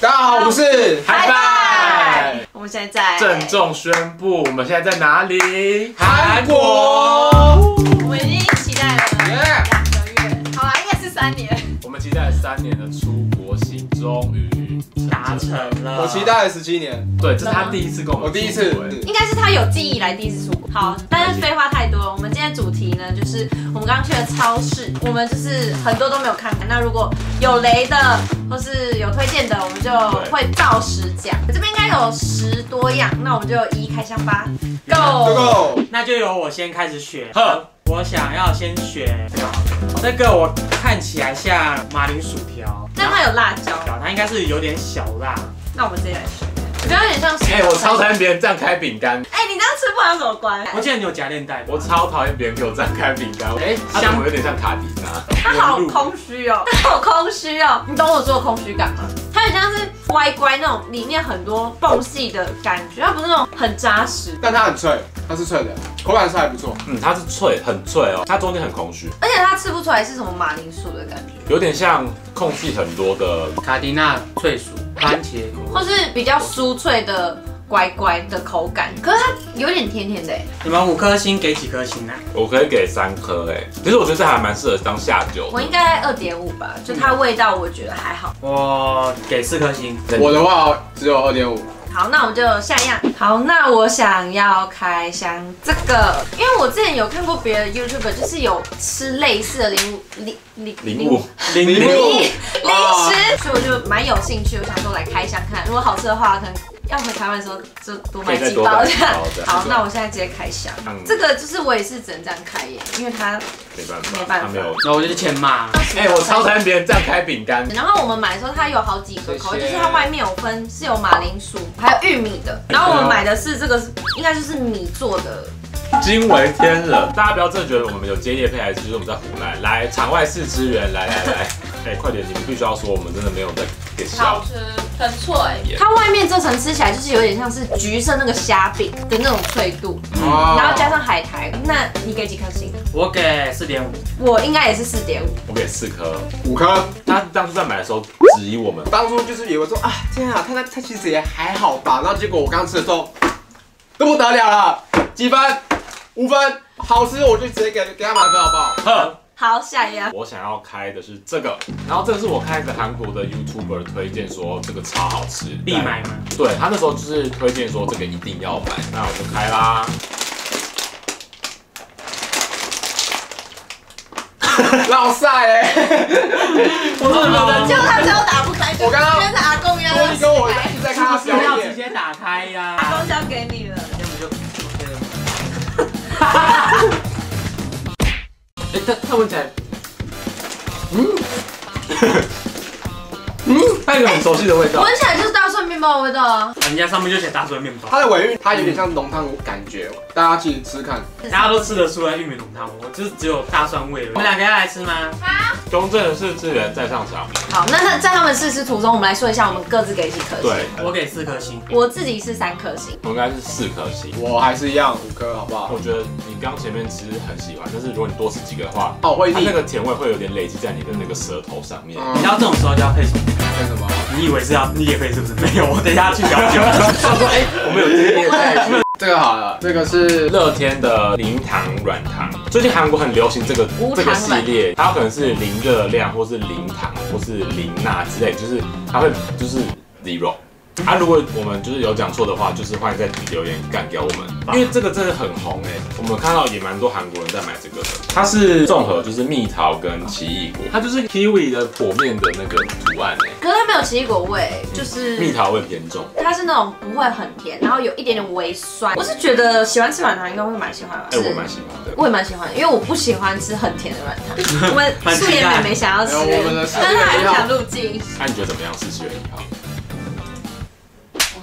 大家好，我们是嗨拜！我们现在在郑重宣布，我们现在在哪里？韩国。我们已经期待了两个月，好啦，应该是三年。我们期待了三年的出国行，终于达成了。我期待了十七年，对，这是他第一次跟我们我第一次应该是他有记忆以来第一次出国。好，但是废话太多了。我们今天主题呢，就是我们刚刚去了超市，我们就是很多都没有看过。那如果有雷的，或是有推荐的，我们就会照实讲。这边应该有十多样，那我们就一一开箱吧。go Go！go！那就由我先开始选。呵我想要先选这个，这个我看起来像马铃薯条，但它有辣椒，它应该是有点小辣。那我们直接来选。我觉得有点像是。哎、我超讨厌别人这样开饼干，哎、你这样吃不完有什么关？我记得你有夹链袋吧，我超讨厌别人给我这样开饼干。哎、它怎么有点像卡迪娜？它好空虚哦，它好空虚哦，你懂我说的空虚感吗？它很像是乖乖那种，里面很多缝隙的感觉，它不是那种很扎实，但它很脆，它是脆的，口感是还不错。嗯，它是脆，很脆哦，它中间很空虚，而且它吃不出来是什么马铃薯的感觉，有点像空隙很多的。卡迪娜脆薯番茄，或是比较酥脆的乖乖的口感，可是它有点甜甜的。哎，你们五颗星给几颗星啊？我可以给三颗哎，其实我觉得这还蛮适合当下酒我。应该二点五吧，就它味道我觉得还好。我给四颗星。我的话只有二点五，好，那我们就下一样。好，那我想要开箱这个，因为我之前有看过别的 YouTuber，就是有吃类似的零物零零零零零物。零食，所以我就蛮有兴趣，我想说来开箱看，如果好吃的话，可能要回台湾的时候就多买几包这样。好，那我现在直接开箱嗯。这个就是我也是只能这样开耶，因为它没办法，没办法没有。那我就是欠骂。哎、我超讨厌别人这样开饼干。然后我们买的时候，它有好几个口味，就是它外面有分是有马铃薯，还有玉米的。然后我们买的是这个，是应该就是米做的。惊为天人，大家不要真的觉得我们有接业配，还是就是我们在胡来。来，场外四支援，来来来，哎、快点，你们必须要说，我们真的没有在给笑。吃，很脆。它外面这层吃起来就是有点像是橘色那个虾饼的那种脆度，哦然后加上海苔。那你给几颗星？我给四点五。我应该也是四点五。我给四颗。五颗。他当初在买的时候质疑我们，当初就是以为说啊，天啊，他那他其实也还好吧。然后结果我刚吃的时候，都不得了了，几分？五分，好吃我就直接给给他满分好不好？呵，好，下一样。我想要开的是这个，然后这个是我看一个韩国的 YouTuber 推荐说这个超好吃，必买吗？对他那时候就是推荐说这个一定要买，那我就开啦。老晒哎，我真的没有结果 他只要打不开，我刚刚原来是阿公一跟我一直在看他表是要直。接打开呀、阿公交给你了。要不就 OK 了。哎、它它闻起来，嗯，嗯，它有一个很熟悉的味道。闻起来就是大蒜面包的味道啊。人家上面就写大蒜面包，它的尾韵，它有点像浓汤感觉，大家去吃吃看。大家都吃得出来玉米浓汤，我就是只有大蒜味。你们两个要来吃吗？公正的是资源在上场，好，那那在他们试吃途中，我们来说一下我们各自给几颗星。对，我给四颗星。我自己是三颗星。我应该是四颗星。我还是一样五颗，好不好我？觉得你刚前面吃很喜欢，但是如果你多吃几个的话，哦，会腻它那。个甜味会有点累积在你的那个舌头上面。嗯你知道这种时候就要配什么？为什么？你以为是要你也可以是不是？没有，我等一下去了解。他说：“哎、我们有接业配。这个好了，这个是乐天的零糖软糖，最近韩国很流行这个这个系列，它有可能是零热量，或是零糖，或是零钠之类，就是它会就是 zero。啊，如果我们就是有讲错的话，就是欢迎在留言干掉我们，因为这个真的很红哎，我们看到也蛮多韩国人在买这个的。它是综合就是蜜桃跟奇异果，它就是 kiwi 的果面的那个图案哎，可是它没有奇异果味，就是蜜桃味偏重。它是那种不会很甜，然后有一点点微酸。我是觉得喜欢吃软糖应该会蛮喜欢吧。哎、我蛮喜欢的。我也蛮喜欢，因为我不喜欢吃很甜的软糖。我们素颜妹妹想要吃，我们的四但是还不想入境。那、你觉得怎么样？四七月一号？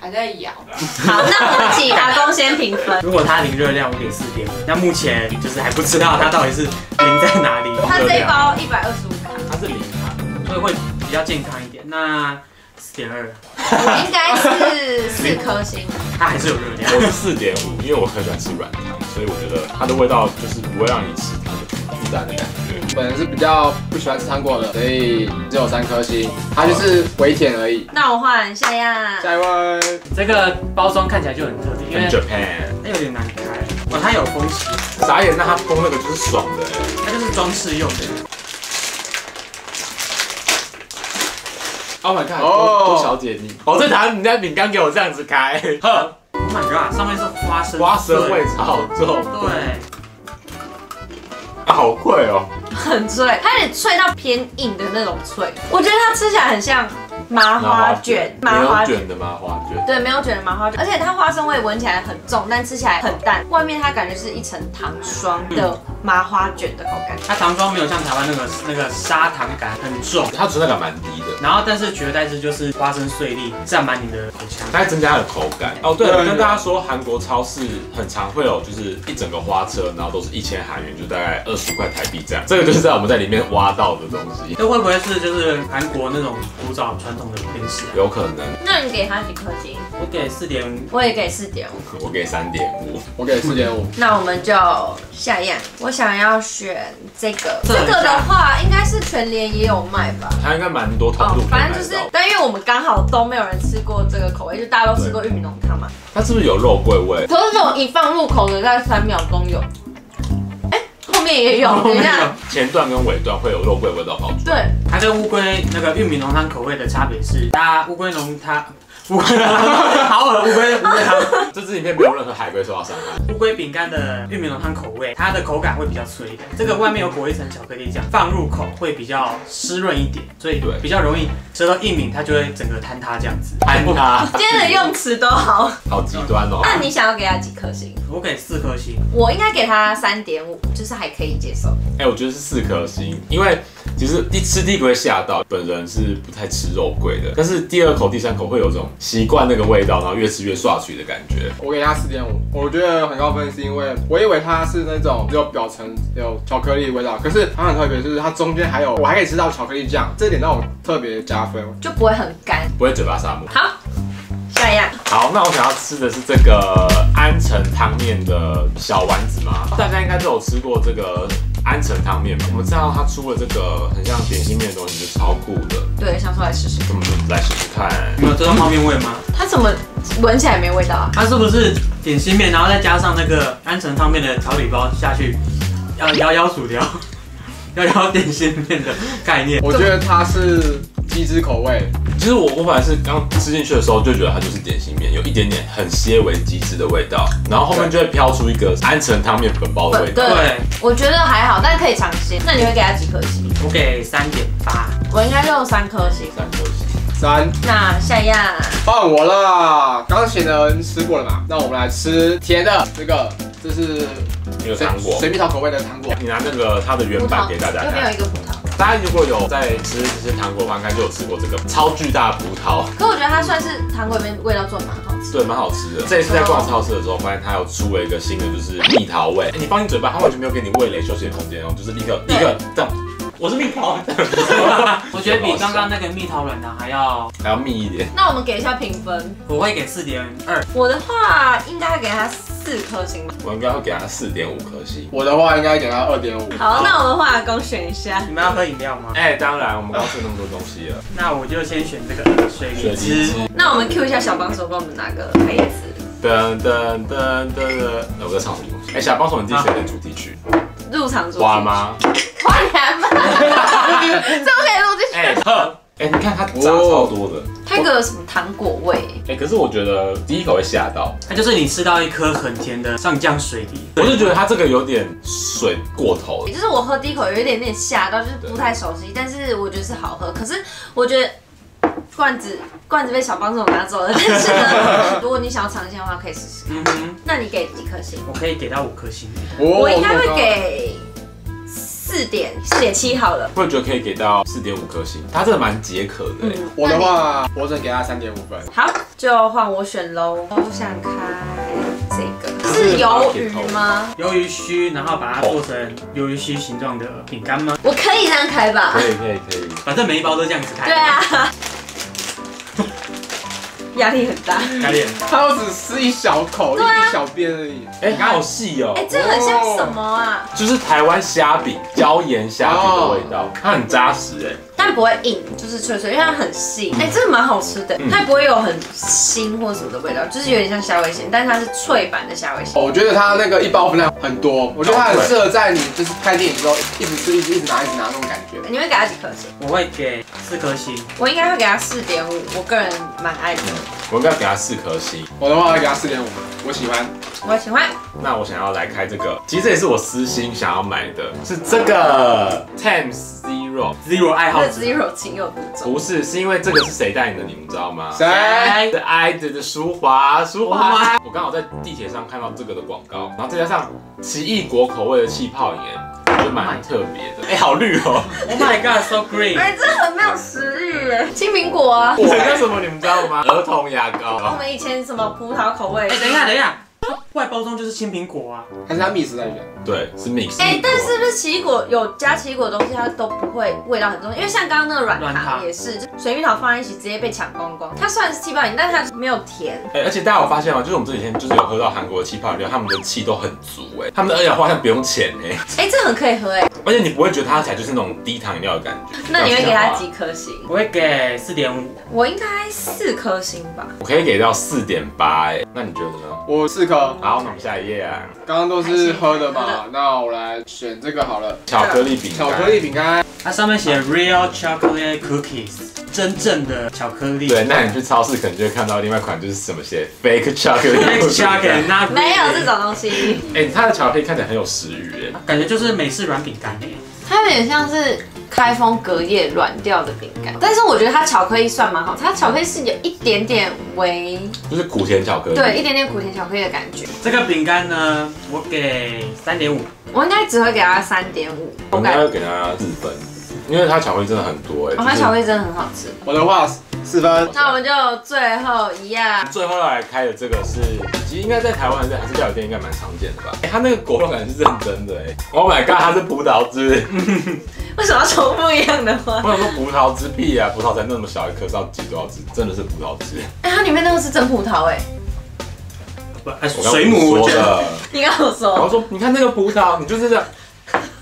我还在咬。好，那我们请阿公先评分。如果它零热量，我给四点五。那目前就是还不知道它到底是零在哪里，它这一包一百二十五卡，它是零卡。所以会比较健康一点。那四点二，我应该是四颗星。它还是有热量。我是四点五，因为我很喜欢吃软糖，所以我觉得它的味道就是不会让你吃它的感觉。本人是比较不喜欢吃糖果的，所以只有三颗星，它就是微甜而已。那我换下样。下一位，这个包装看起来就很特别，因跟为 Japan，它有点难开。哦，它有封起，傻眼，那它封那个就是爽的哎。它就是装饰用的。Oh my god，哦多多小姐你，我，这糖你家饼干给我这样子开，呵，Oh my god，上面是花生，花生味超重，对，啊好脆哦。很脆，它有点脆到偏硬的那种脆。我觉得它吃起来很像麻花卷，麻花卷的麻花卷，对，没有卷的麻花卷，而且它花生味闻起来很重，但吃起来很淡。外面它感觉是一层糖霜的麻花卷的口感。它糖霜没有像台湾那个那个砂糖感很重，它存在感蛮低的。然后但是取而代之就是花生碎粒占满你的口腔。它会增加它的口感。哦，对了，对跟大家说，韩国超市很常会有，就是一整个花车，然后都是一千韩元，就大概二十块台币这样。这个就是在我们在里面挖到的东西，这会不会是就是韩国那种古早传统的零食啊？有可能。那你给它几颗星？我给四点五，我也给四点五。我给三点五，我给四点五。那我们就下一样，我想要选这个。这这个的话，应该是全联也有卖吧。它应该蛮多通哦路反正就是但因为我们刚好都没有人吃过这个口味，就大家都吃过玉米浓汤嘛。它是不是有肉桂味？可是这种一放入口的，大概三秒钟有。哎，后面也有，等一下。前段跟尾段会有肉桂味道跑出来。对，它跟乌龟那个玉米浓汤口味的差别是，它乌龟浓汤，乌龟好恶乌龟乌龟汤，这支影片没有任何海龟受到伤害。乌龟饼干的玉米浓汤口味，它的口感会比较脆一点。这个外面有裹一层巧克力酱，放入口会比较湿润一点，所以对比较容易吃到一抿，它就会整个坍塌这样子。坍塌，今天的用词都好。好极端哦。那你想要给它几颗星？我给四颗星，我应该给它三点五，就是还可以接受。哎、我觉得是四颗星，因为其实第吃第一口会吓到，本人是不太吃肉桂的，但是第二口、第三口会有种习惯那个味道，然后越吃越刷嘴的感觉。我给它四点五，我觉得很高分，是因为我以为它是那种只有表层有巧克力的味道，可是它很特别，就是它中间还有，我还可以吃到巧克力酱，这一点让我特别加分。就不会很干。不会嘴巴沙漠。好，下一样。好，那我想要吃的是这个安城汤面的小丸子吗？大家应该都有吃过这个安城汤面吧？我们知道它出了这个很像点心面的东西，就超酷的，对，想出来试试。那我们就来试试看。有没有这种泡面味吗？它怎么闻起来没味道啊？它是不是点心面，然后再加上那个安城汤面的调理包下去，要摇摇薯条，摇摇点心面的概念。我觉得它是鸡汁口味，其实我我本来是刚吃进去的时候就觉得它就是点心面，有一点点很些微鸡汁的味道，然后后面就会飘出一个安城汤面粉包的味道。对对，我觉得还好，但可以尝鲜。那你会给他几颗星？我给三点八。我应该就三颗星。三颗星。三那下一样，换我啦。刚刚咸的人吃过了嘛？那我们来吃甜的，这个这是那个糖果，水蜜桃口味的糖果。你拿那个它的原版给大家看右边有。一个葡萄。大家如果有在吃这些糖果的话，应该就有吃过这个超巨大的葡萄，可我觉得它算是糖果里面味道做的蛮好吃。对，蛮好吃的。这一次在逛超市的时候，发现它有出了一个新的，就是蜜桃味。欸你放进嘴巴，它完全没有给你味蕾休息的空间哦，就是立刻立刻这样。我是蜜桃，我觉得比刚刚那个蜜桃软糖还要，还要密一点。那我们给一下评分。我会给四点二。我的话应该给它四颗星吧。我应该会给他四点五颗星。我的话应该给他二点五。好，那我的话公选一下。你们要喝饮料吗？哎、当然，我们刚吃那么多东西了。那我就先选这个水水梨汁。那我们 Q 一下小帮手，帮我们拿个杯子。噔噔噔噔噔，我在唱什么东西？哎、小帮手，你自己选的主题曲，入场主题花？吗？花莲吗？这个可以录进去。哎、你看它炸超多的。它有个什么糖果味？哎、可是我觉得第一口会吓到，它就是你吃到一颗很甜的上酱水梨，我就觉得它这个有点水过头也。就是我喝第一口有一点点吓到，就是不太熟悉，但是我觉得是好喝。可是我觉得罐子罐子被小帮手拿走了，但是呢，如果你想要尝鲜的话，可以试试。嗯哼，那你给几颗星？我可以给到五颗星。我我应该会给四点四点七好了。我也觉得可以给到四点五颗星，它真的蛮解渴的、我的话，我只能给它三点五分。好，就换我选喽。我想开这个是鱿鱼吗？鱿鱼须，然后把它做成鱿鱼须形状的饼干吗？我可以这样开吧可？以可以可以。反正每一包都这样子开。对。啊。压力很大。开脸。他都只吃一小口，一一小边而已。哎，好细哦哎、，这很像什么啊？就是台湾虾饼，椒盐虾饼的味道，它很扎实哎。但不会硬，就是脆脆，因为它很细。哎、真的蛮好吃的，嗯它不会有很腥或什么的味道，就是有点像虾味鲜，但是它是脆版的虾味鲜。我觉得它那个一包分量很多，我觉得它很适合在你就是看电影的时候一直吃，一直一直拿，一直拿那种感觉。你会给它几颗星？我会给四颗星，我应该会给它四点五，我个人蛮爱的，我应该给它四颗星。我的话会给它四点五，我喜欢。我喜欢。那我想要来开这个，其实这也是我私心想要买的，是这个 Thames Zero。Zero 爱好者。Zero 情有独钟。不是，是因为这个是谁带你的，你们知道吗？谁？的爱的的舒华，舒哇华。我刚好在地铁上看到这个的广告，然后再加上奇异果口味的气泡饮，我觉得蛮特别的。哎，好绿哦！Oh my god, so green！哎、这很没有食欲耶。青苹果啊，我叫什么你们知道吗？儿童牙膏我膏。们以前什么葡萄口味？哎，等一下，等一下，它 外包装就是青苹果啊。还是它蜜时代选？对，是 mix。哎、但是不是奇异果有加奇异果的东西，它都不会味道很重，因为像刚刚那个软软糖糖也是，就水蜜桃放在一起直接被抢光光。它虽然是气泡饮，但是它没有甜。哎、而且大家有发现吗？就是我们这几天就是有喝到韩国的气泡饮料，他们的气都很足哎、他们的二氧化碳不用钱哎、哎、这很可以喝哎。而且你不会觉得它起来就是那种低糖饮料的感觉。那你会给它几颗星？我会给四点五。我应该四颗星吧。我可以给到四点八哎，那你觉得呢？我四颗，好，那我们下一页啊，刚刚都是喝的嘛，那我来选这个好了。巧克力饼干。巧克力饼干，它上面写 Real Chocolate Cookies，真正的巧克力。对，那你去超市可能就会看到另外一款就是什么写 fake chocolate Fake Chocolate，那没有这种东西，哎、它的巧克力看起来很有食欲哎。感觉就是美式软饼干哎。它有点像是开封隔夜软掉的饼干，但是我觉得它巧克力算蛮好，它巧克力是有一点点微，就是苦甜巧克力。对，一点点苦甜巧克力的感觉。这个饼干呢，我给三点五。我应该只会给它三点五，我应该会给它四分，因为它巧克力真的很多哎、哦，它巧克力真的很好吃。我的话四分。那我们就最后一样，最后要来开的这个是，其实应该在台湾的还是料理店应该蛮常见的吧？哎、它那个果肉感是认真的哎、Oh my god，它是葡萄汁。为什么要重复一样的话？我想说葡萄汁屁啊，葡萄才那么小一颗，是要挤多少汁？真的是葡萄汁。哎，它里面那个是真葡萄哎，不，哎水母。的，你刚我我说，说你看那个葡萄，你就是这样，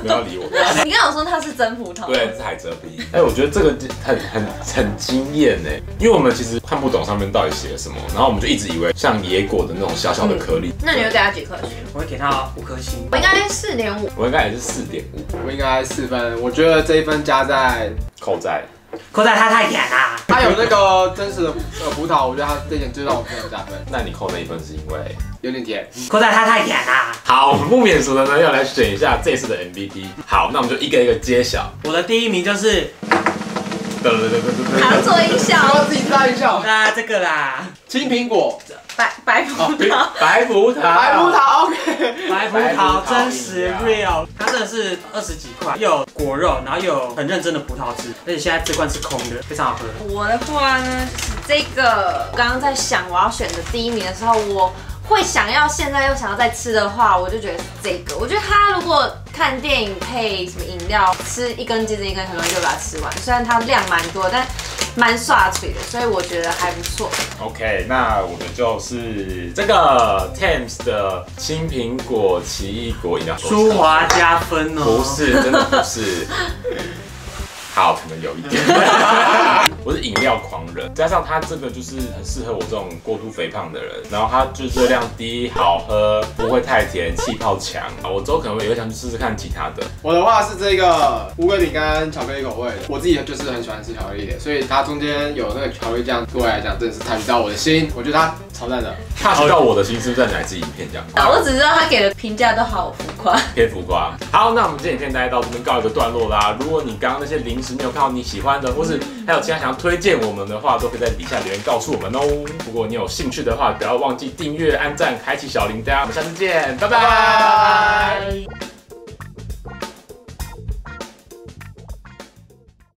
不要理我。你刚我说它是真葡萄，对，是海蜇皮。哎、我觉得这个很很很惊艳呢，因为我们其实看不懂上面到底写了什么，然后我们就一直以为像野果的那种小小的颗粒。那你会给他几颗星？我会给他五颗星。我应该四点五，我应该也是四点五，我应该四分，我觉得这一分加在扣在扣在它太甜啦。它有那个真实的呃葡萄，我觉得它这一点就让我非常加分，那你扣那一分是因为？有点甜。扣在它太甜啦。好，我们不免俗的呢要来选一下这次的 MVP。好，那我们就一个一个揭晓。我的第一名就是噔噔噔噔噔还要做音然效，后自己大一笑。啊这个啦，青苹果，白白葡萄，白葡萄，白葡萄，OK。白葡萄真实 real，它真的是二十几块，又有果肉，然后又有很认真的葡萄汁，而且现在这罐是空的，非常好喝。我的话呢，就是这个。刚刚在想我要选的第一名的时候，我会想要现在又想要再吃的话，我就觉得是这个。我觉得它如果看电影配什么饮料，吃一根接着一根，很容易就把它吃完。虽然它量蛮多，但蛮刷嘴的，所以我觉得还不错。OK，那我们就是这个 Thames 的青苹果奇异果饮料。舒华加分哦。不是，真的不是。好，可能有一点。我是饮料狂人，加上它这个就是很适合我这种过度肥胖的人，然后它就是热量低，好喝，不会太甜，气泡强。我之后可能也会想去试试看其他的。我的话是这个乌龟饼干巧克力口味的，我自己就是很喜欢吃巧克力的，所以它中间有那个巧克力酱，对我来讲真的是 touch 到我的心，我觉得它超赞的。touch 到我的心是不是在哪一支影片这样？啊，我只知道他给的评价都好浮夸。偏浮夸。好，那我们今天影片大概到这边告一个段落啦。如果你刚刚那些零食没有看到你喜欢的，或是还有其他想要推荐我们的话，都可以在底下留言告诉我们哦。如果你有兴趣的话，不要忘记订阅、按赞、开启小铃铛。我们下次见，拜拜拜拜